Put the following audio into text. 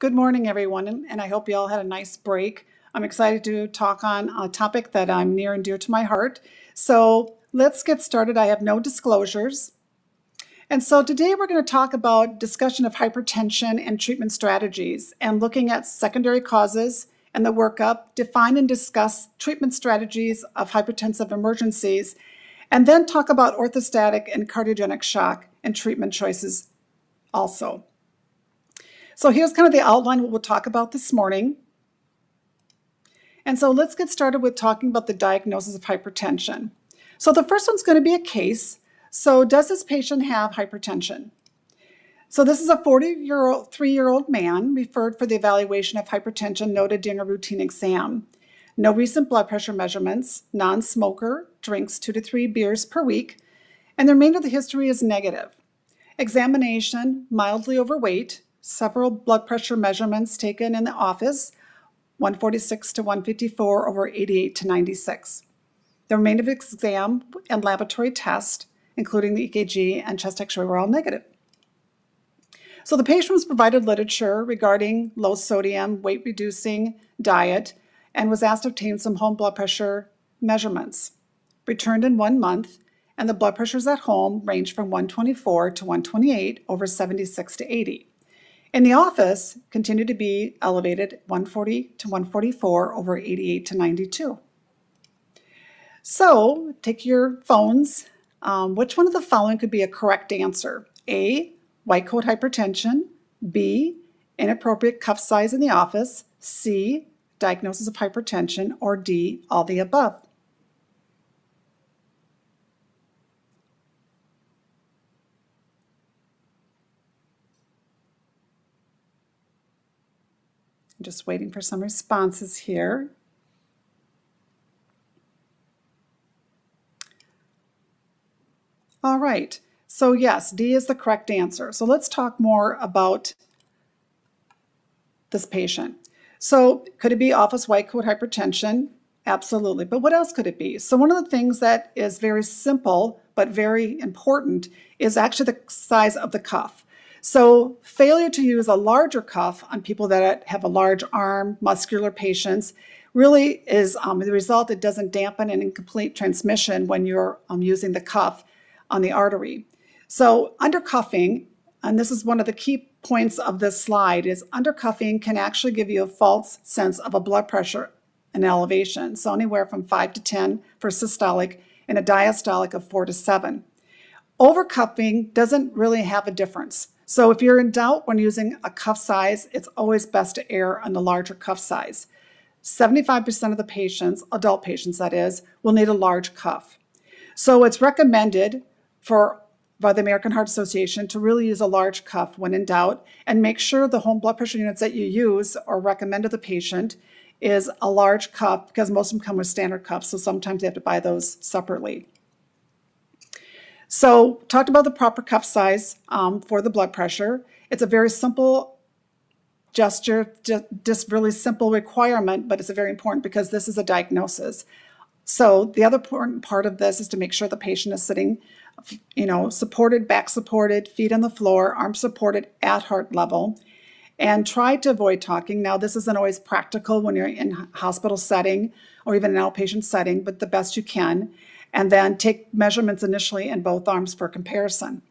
Good morning, everyone, and I hope you all had a nice break. I'm excited to talk on a topic that I'm near and dear to my heart. So let's get started. I have no disclosures. And so today we're going to talk about discussion of hypertension and treatment strategies and looking at secondary causes and the workup, define and discuss treatment strategies of hypertensive emergencies, and then talk about orthostatic and cardiogenic shock and treatment choices also. So here's kind of the outline what we'll talk about this morning. And so let's get started with talking about the diagnosis of hypertension. So the first one's going to be a case. So does this patient have hypertension? So this is a 43-year-old man referred for the evaluation of hypertension noted during a routine exam. No recent blood pressure measurements, non-smoker, drinks two to three beers per week, and the remainder of the history is negative. Examination, mildly overweight, several blood pressure measurements taken in the office 146 to 154 over 88 to 96. The remainder of the exam and laboratory test, including the EKG and chest x-ray, were all negative. So the patient was provided literature regarding low sodium, weight reducing diet, and was asked to obtain some home blood pressure measurements. Returned in one month, and the blood pressures at home ranged from 124 to 128 over 76 to 80. In the office, continued to be elevated 140 to 144 over 88 to 92. So take your phones. Um, which one of the following could be a correct answer? A, white coat hypertension. B, inappropriate cuff size in the office. C, diagnosis of hypertension. Or D, all the above. Just waiting for some responses here. All right, so yes, D is the correct answer. So let's talk more about this patient. So could it be office white coat hypertension? Absolutely, but what else could it be? So one of the things that is very simple but very important is actually the size of the cuff. So failure to use a larger cuff on people that have a large arm, muscular patients, really is um, the result. It doesn't dampen an incomplete transmission when you're um, using the cuff on the artery. So undercuffing, and this is one of the key points of this slide, is undercuffing can actually give you a false sense of a blood pressure and elevation. So anywhere from 5 to 10 for systolic and a diastolic of 4 to 7. Overcuffing doesn't really have a difference. So if you're in doubt when using a cuff size, it's always best to err on the larger cuff size. 75% of the patients, adult patients that is, will need a large cuff. So it's recommended for by the American Heart Association to really use a large cuff when in doubt and make sure the home blood pressure units that you use or recommend to the patient is a large cuff because most of them come with standard cuffs, so sometimes you have to buy those separately. So talked about the proper cuff size um, for the blood pressure. It's a very simple gesture, just, really simple requirement, but it's very important because this is a diagnosis. So the other important part of this is to make sure the patient is sitting, you know, supported, back supported, feet on the floor, arms supported at heart level, and try to avoid talking. Now, this isn't always practical when you're in hospital setting or even an outpatient setting, but the best you can and then take measurements initially in both arms for comparison.